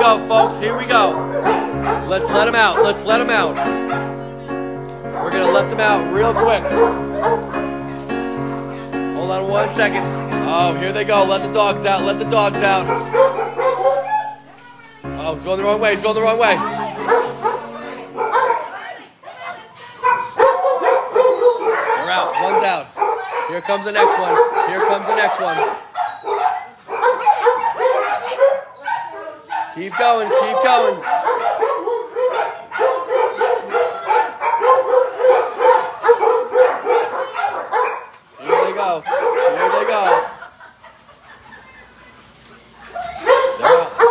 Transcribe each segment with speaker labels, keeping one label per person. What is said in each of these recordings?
Speaker 1: go, folks. Here we go. Let's let them out. Let's let them out. We're going to let them out real quick. Hold on one second. Oh, here they go. Let the dogs out. Let the dogs out. Oh, he's going the wrong way. He's going the wrong way. They're out. One's out. Here comes the next one. Here comes the next one. Keep going. Keep going. Here they go. Here they go. They're out.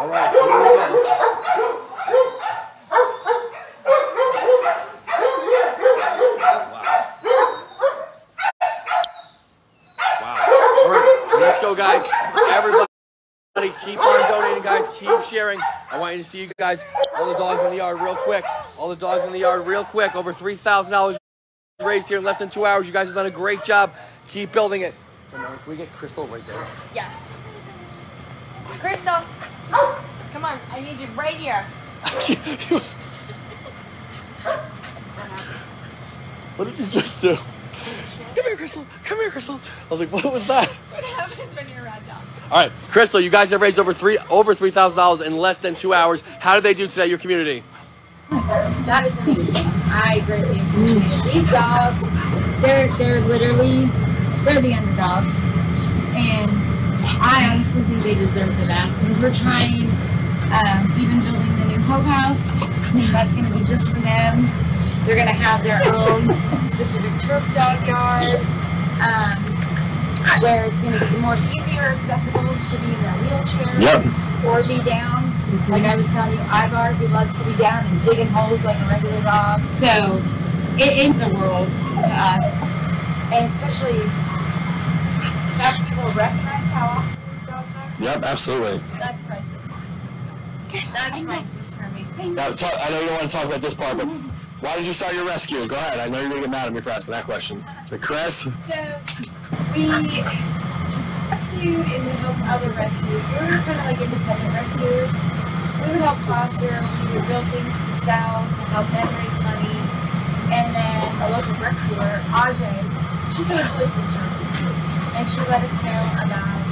Speaker 1: All right, here we go. Wow. All right, let's go, guys. Everybody, keep on donating, guys. Keep sharing. I want you to see you guys, all the dogs in the yard, real quick. All the dogs in the yard, real quick. Over $3,000 raised here in less than two hours. You guys have done a great job. Keep building it. Come on, Can we get Crystal right there?
Speaker 2: Yes. Crystal, come on. I need you right here.
Speaker 1: what did you just do? Come here, Crystal. Come here, Crystal. I was like, what was that?
Speaker 2: That's what happens when you're around dogs.
Speaker 1: All right, Crystal, you guys have raised over three over three thousand dollars in less than two hours. How did they do today, your community?
Speaker 2: That is amazing. I greatly appreciate it. These dogs, they're they're literally they're the underdogs, and I honestly think they deserve the best. And we're trying, um, even building the new Hope House. That's going to be just for them. They're going to have their own specific turf dog yard. Um, where it's going to be more easier accessible to be in their wheelchair
Speaker 1: Yep.
Speaker 2: or be down. Like I was telling you, Ivar, he loves to be down and digging holes like a regular dog. So it is the world to us. And especially, that's will recognize how awesome these dogs are.
Speaker 1: Yep, absolutely.
Speaker 2: That's priceless. That's priceless for me.
Speaker 1: Now, talk, I know you don't want to talk about this part, but why did you start your rescue? Go ahead. I know you're gonna get mad at me for asking that question. So, Kris.
Speaker 2: So we rescued and we helped other rescues. We were kind of like independent rescuers. We would help foster, we would build things to sell to help them raise money. And then a local rescuer, Ajay, she's originally from Turkey. And she let us know about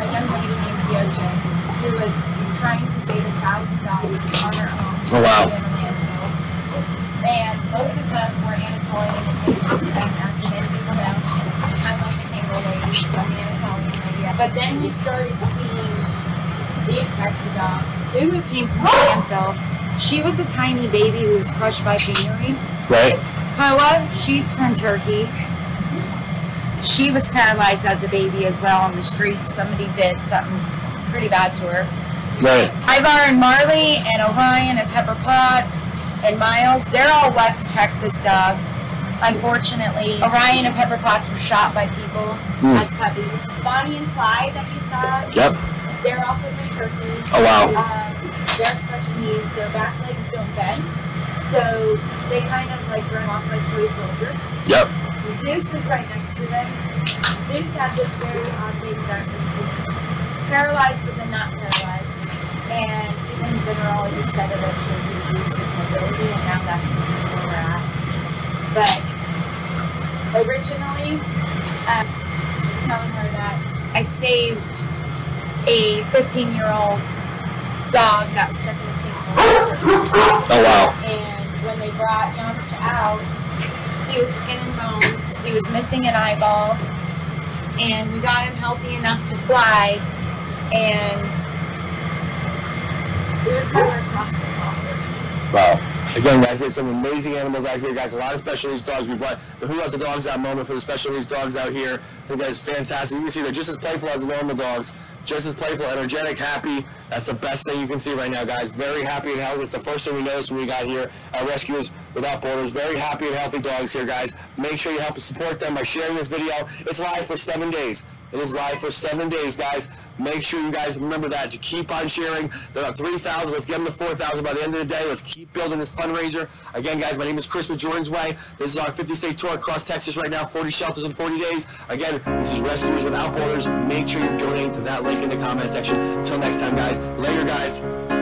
Speaker 2: a young lady named Yoje who was trying to save a thousand dollars on her own.
Speaker 1: Oh, wow.
Speaker 2: a. And most of them were Anatolian Italians, and as many people know, I'm like the Kangal lady, I'm the Anatolian lady. But then we started seeing these types of dogs. Ugu came from ah! Danville. She was a tiny baby who was crushed by penury.
Speaker 1: Right.
Speaker 2: Koa, she's from Turkey. She was paralyzed as a baby as well on the streets. Somebody did something pretty bad to her.
Speaker 1: Right.
Speaker 2: Ivar and Marley and Orion and Pepper Potts and Miles, they're all West Texas dogs. Unfortunately, Orion and Pepper Potts were shot by people as puppies. Bonnie and Clyde that you saw,
Speaker 1: Yep.
Speaker 2: they're also from Turkey.
Speaker 1: Oh, wow.
Speaker 2: Um, they're special needs. Their back legs don't bend. So they kind of like run off like toy soldiers.
Speaker 1: Yep.
Speaker 2: Zeus is right next to them. Zeus had this very odd thing that he was paralyzed but then not paralyzed. And even the neurologist said eventually he would lose his mobility and now that's the where we're at. But originally, I was just telling her that I saved a 15 year old dog that was stuck in a sinkhole.
Speaker 1: Oh wow.
Speaker 2: And when they brought Yamac out, he was skin and bones. He was missing an eyeball. And we got him healthy enough to fly. And it was my first hospice foster.
Speaker 1: Wow. Again, guys, there's some amazing animals out here, guys. A lot of special needs dogs. We brought the Who Let the Dogs Out moment for the special needs dogs out here. I think that is fantastic. You can see they're just as playful as the normal dogs. Just as playful, energetic, happy. That's the best thing you can see right now, guys. Very happy and healthy. It's the first thing we noticed when we got here. Our rescuers
Speaker 3: Without Borders. Very happy and healthy dogs here, guys. Make sure you help support them by sharing this video. It's live for seven days. It is live for seven days, guys. Make sure you guys remember that to keep on sharing. They're at 3,000. Let's get them to 4,000 by the end of the day. Let's keep building this fundraiser. Again, guys, my name is Kris with Jordan's Way. This is our 50-state tour across Texas right now, 40 shelters in 40 days. Again, this is Rescuers Without Borders. Make sure you're donating to that link in the comment section. Until next time, guys. Later, guys.